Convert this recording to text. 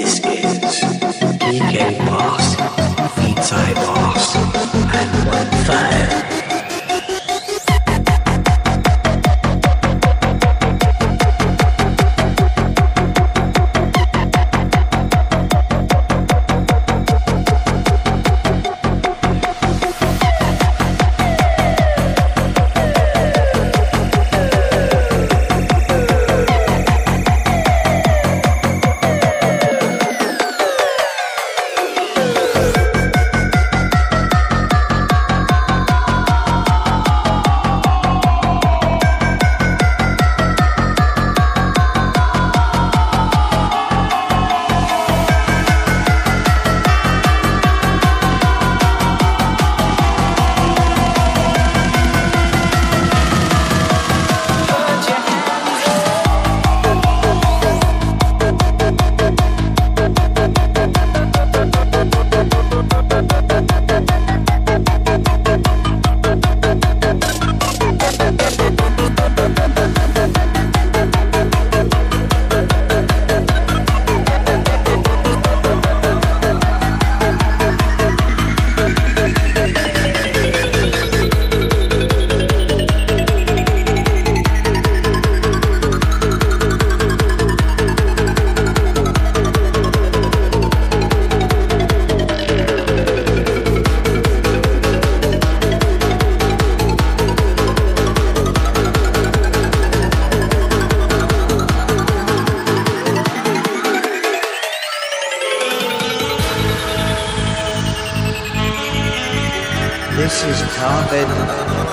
Oh, I is see